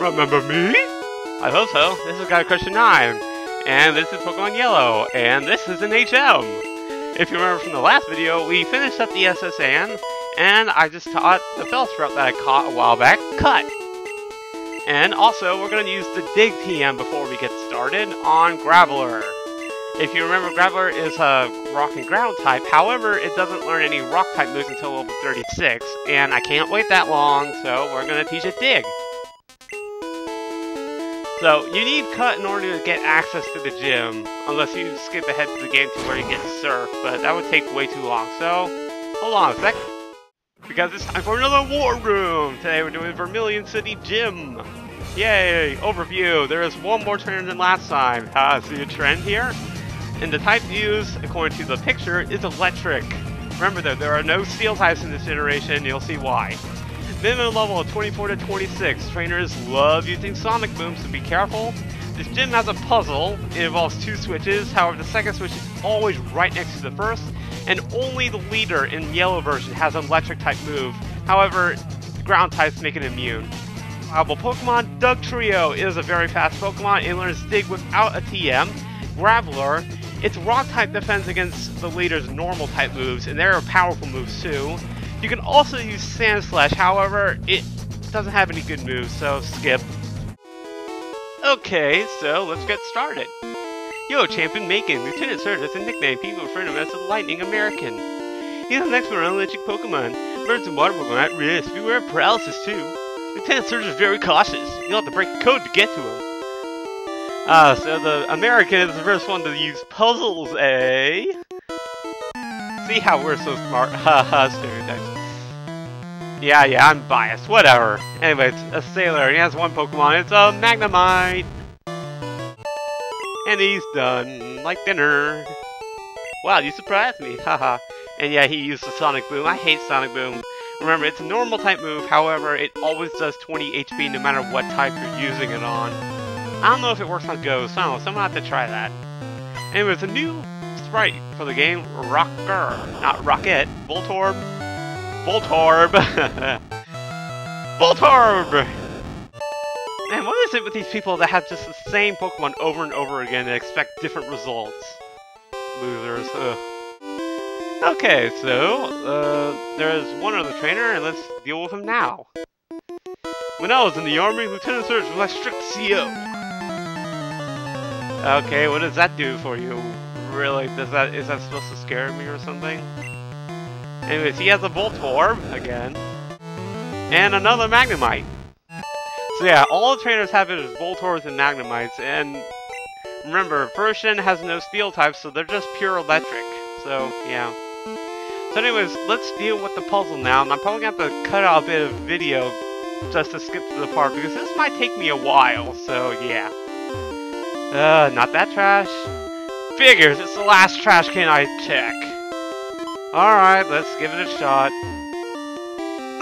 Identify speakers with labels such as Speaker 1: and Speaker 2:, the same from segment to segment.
Speaker 1: Remember me? I hope so. This is Gaiacrusher9. And this is Pokemon Yellow. And this is an HM. If you remember from the last video, we finished up the S.S. Anne, and I just taught the Bellsprout that I caught a while back, Cut. And also, we're going to use the Dig TM before we get started on Graveler. If you remember, Graveler is a rock and ground type, however, it doesn't learn any rock type moves until level 36, and I can't wait that long, so we're going to teach it Dig. So, you need Cut in order to get access to the gym, unless you skip ahead to the game to where you get Surf, but that would take way too long, so hold on a sec. Because it's time for another War Room! Today we're doing Vermilion City Gym! Yay! Overview, there is one more trainer than last time. Ah, see a trend here? And the type used, according to the picture, is electric. Remember though, there are no steel types in this generation, you'll see why. Minimum level of 24 to 26. Trainers love using Sonic Booms, so be careful. This gym has a puzzle. It involves two switches, however the second switch is always right next to the first, and only the leader in yellow version has an electric type move. However, ground types make it immune. Uh, Viable Pokemon, Dugtrio is a very fast Pokemon. It learns Dig without a TM. Graveler, its rock type defends against the leader's normal type moves, and there are powerful moves too. You can also use Sandslash, however, it doesn't have any good moves, so skip. Okay, so let's get started. Yo, Champion Macon, Lieutenant Surge is a nickname. People refer to him as the Lightning American. He's an expert on electric Pokemon. Birds and water Pokemon at risk. Beware of paralysis, too. Lieutenant Surge is very cautious. You'll have to break code to get to him. Ah, so the American is the first one to use puzzles, eh? See how we're so smart? Haha, stereotypes. Yeah, yeah, I'm biased. Whatever. Anyway, it's a sailor. He has one Pokemon. It's a Magnemite. And he's done. Like dinner. Wow, you surprised me. Haha. and yeah, he used the Sonic Boom. I hate Sonic Boom. Remember, it's a normal type move. However, it always does 20 HP no matter what type you're using it on. I don't know if it works on Ghost. I don't know. Someone have to try that. Anyway, it's a new sprite for the game, Rocker, not Rocket, Voltorb, Voltorb, Voltorb! Man, what is it with these people that have just the same Pokemon over and over again and expect different results? Losers, ugh. Okay, so, uh, there's one other trainer, and let's deal with him now. When I was in the army, Lieutenant Surge was my strict CO. Okay, what does that do for you? Really, does that is that supposed to scare me or something? Anyways, he has a Voltorb again, and another Magnemite. So yeah, all the trainers have it as Voltorbs and Magnemites, and remember, gen has no steel types, so they're just pure electric. So yeah. So anyways, let's deal with the puzzle now, and I'm probably gonna have to cut out a bit of video just to skip to the part because this might take me a while. So yeah. Uh, not that trash. Figures, it's the last trash can I check. Alright, let's give it a shot.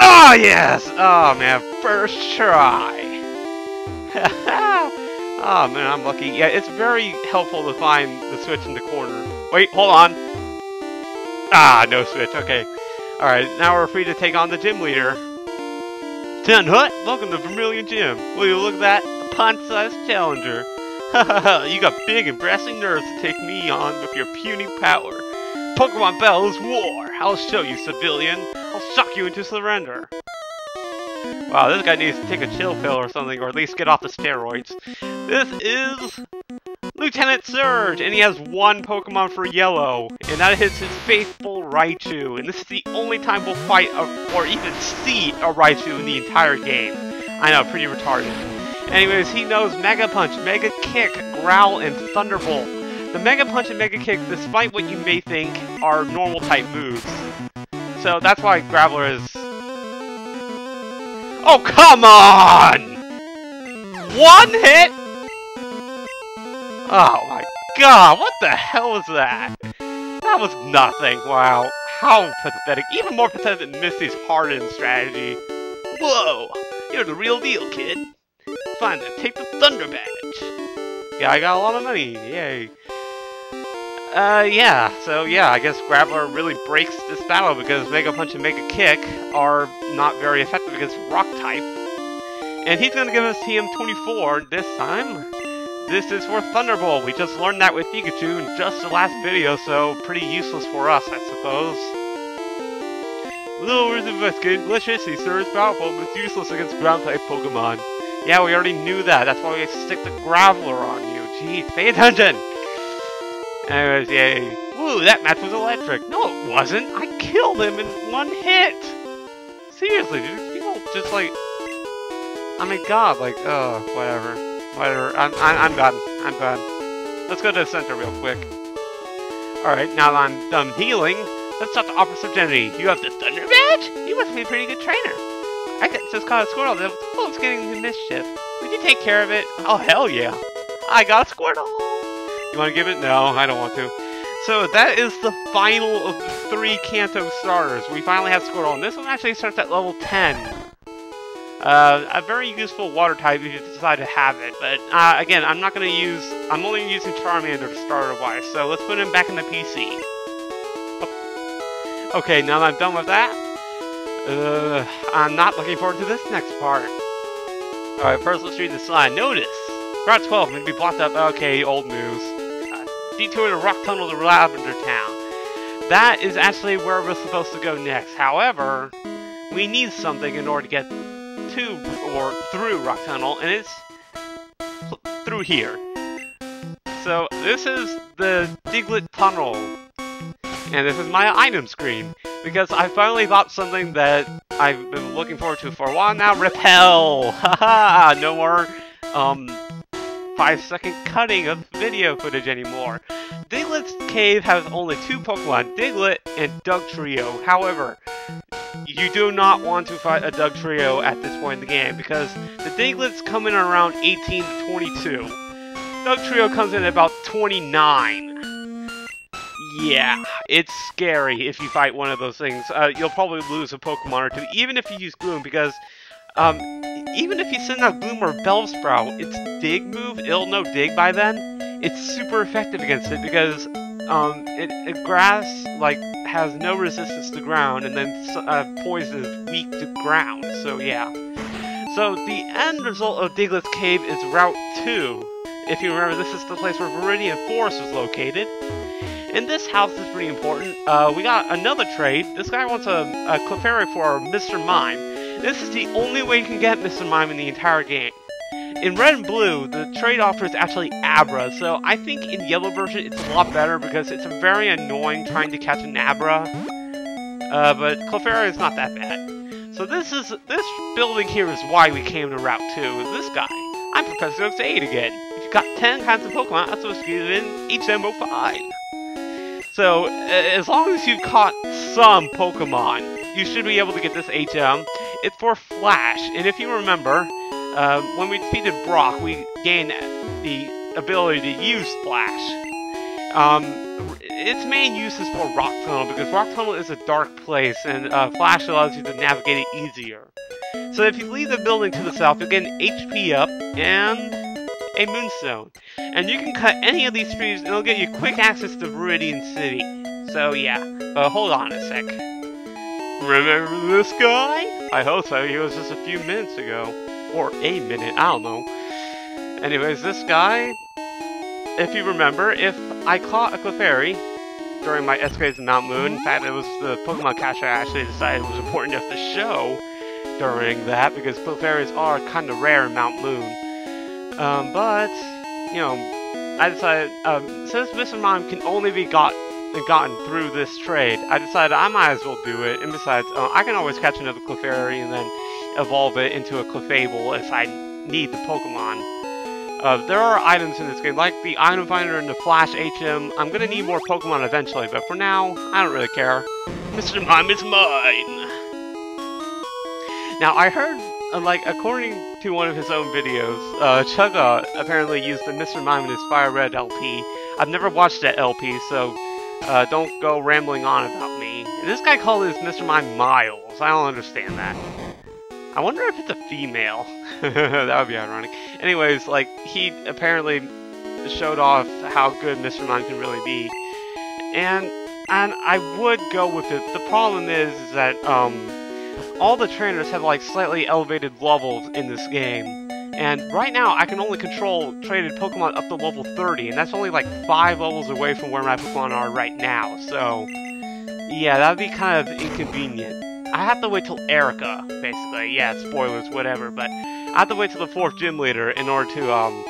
Speaker 1: Oh, yes! Oh, man, first try. oh, man, I'm lucky. Yeah, it's very helpful to find the switch in the corner. Wait, hold on. Ah, no switch, okay. Alright, now we're free to take on the gym leader. Ten Hut, welcome to Vermilion Gym. Will you look at that? A pint-sized challenger. You got big and brassy nerves to take me on with your puny power. Pokemon Battle is war! I'll show you, civilian! I'll suck you into surrender! Wow, this guy needs to take a chill pill or something, or at least get off the steroids. This is... Lieutenant Surge, and he has one Pokemon for Yellow, and that is his faithful Raichu, and this is the only time we'll fight a, or even see a Raichu in the entire game. I know, pretty retarded. Anyways, he knows Mega Punch, Mega Kick, Growl, and Thunderbolt. The Mega Punch and Mega Kick, despite what you may think, are normal type moves. So that's why Graveler is... Oh, come on! One hit? Oh my god, what the hell was that? That was nothing, wow. How pathetic. Even more pathetic than Misty's hardened strategy. Whoa! You're the real deal, kid. Fine then, take the Thunder Badge. Yeah, I got a lot of money, yay. Uh, yeah, so yeah, I guess Graveler really breaks this battle because Mega Punch and Mega Kick are not very effective against Rock type. And he's gonna give us TM24 this time. This is for Thunderbolt. We just learned that with Pikachu in just the last video, so pretty useless for us, I suppose. Little Wizard investigated electricity serves powerful, but it's useless against ground-type Pokemon. Yeah, we already knew that. That's why we stick the Graveler on you. Jeez, pay attention! Anyways, yay. Woo, that match was electric. No, it wasn't. I killed him in one hit. Seriously, dude. People just like... I mean, God, like, uh, whatever. Whatever. I'm, I'm, I'm done. I'm done. Let's go to the center real quick. Alright, now that I'm done healing, let's talk to Officer Jenny. You have the Thunder Badge? You must be a pretty good trainer. I just caught a Squirtle that was getting into mischief. Would you take care of it? Oh, hell yeah. I got a Squirtle. You want to give it? No, I don't want to. So that is the final of the three Kanto starters. We finally have Squirtle, and this one actually starts at level 10. Uh, a very useful water type if you decide to have it, but uh, again, I'm not going to use, I'm only using Charmander starter-wise, so let's put him back in the PC. Okay, now that I'm done with that, uh, I'm not looking forward to this next part. Alright, first let's read the sign. Notice! Route 12 may be blocked up. Okay, old news. Uh, detour to rock tunnel to Lavender Town. That is actually where we're supposed to go next. However, we need something in order to get to or through Rock Tunnel, and it's through here. So this is the Diglett Tunnel, and this is my item screen, because I finally bought something that I've been looking forward to for a while now, Repel! Haha! no more, um, 5 second cutting of video footage anymore. Diglett's Cave has only two Pokemon, Diglett and Dugtrio. However, you do not want to fight a Dugtrio at this point in the game because the Digletts come in around 18 to 22. Dugtrio comes in at about 29. Yeah, it's scary if you fight one of those things. Uh, you'll probably lose a Pokemon or two, even if you use Gloom, because um, even if you send out Gloom or Bellsprout, its Dig move, it'll know Dig by then. It's super effective against it because um, it, it grass like has no resistance to ground, and then uh, poison is weak to ground. So yeah. So the end result of Diglett's Cave is Route 2. If you remember, this is the place where Viridian Forest was located. And this house is pretty important. Uh, we got another trade. This guy wants a, a Clefairy for Mr. Mime. This is the only way you can get Mr. Mime in the entire game. In Red and Blue, the trade offer is actually Abra, so I think in Yellow version it's a lot better because it's very annoying trying to catch an Abra. Uh, but Clefairy is not that bad. So this is this building here is why we came to Route 2. This guy. I'm Professor Oak's 8 again. If you've got 10 kinds of Pokemon, I'm supposed to it in HM05. So, as long as you've caught some Pokemon, you should be able to get this HM. It's for Flash, and if you remember, uh, when we defeated Brock, we gained the ability to use Flash. Um, its main use is for Rock Tunnel, because Rock Tunnel is a dark place, and uh, Flash allows you to navigate it easier. So if you leave the building to the south, you'll get an HP up, and a Moonstone. And you can cut any of these trees, and it'll get you quick access to Viridian City. So yeah, but hold on a sec. Remember this guy? I hope so, he was just a few minutes ago or a minute, I don't know. Anyways, this guy, if you remember, if I caught a Clefairy during my escapades in Mount Moon, in fact, it was the Pokemon catcher I actually decided was important enough to show during that, because Clefairies are kind of rare in Mount Moon. Um, but, you know, I decided, um, since Mr. Mime can only be got gotten through this trade, I decided I might as well do it, and besides, uh, I can always catch another Clefairy and then evolve it into a Clefable if I need the Pokemon. Uh, there are items in this game, like the Item Finder and the Flash HM. I'm gonna need more Pokemon eventually, but for now, I don't really care. Mr. Mime is mine! Now, I heard, uh, like, according to one of his own videos, uh, Chugga apparently used the Mr. Mime in his Fire Red LP. I've never watched that LP, so uh, don't go rambling on about me. This guy called his Mr. Mime Miles. I don't understand that. I wonder if it's a female. that would be ironic. Anyways, like, he apparently showed off how good Mr. Mime can really be. And and I would go with it. The problem is, is that um all the trainers have like slightly elevated levels in this game. And right now, I can only control traded Pokemon up to level 30, and that's only like 5 levels away from where my Pokemon are right now, so... Yeah, that would be kind of inconvenient. I have to wait till Erika, basically. Yeah, spoilers, whatever, but I have to wait till the 4th gym leader in order to, um,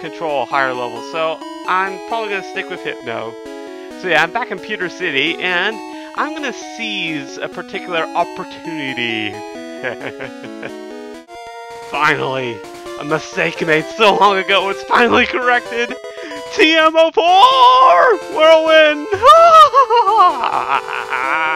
Speaker 1: control higher levels, so I'm probably to stick with Hypno. So yeah, I'm back in Pewter City, and I'm to seize a particular opportunity. Finally! A mistake made so long ago was finally corrected! TM04! Whirlwind!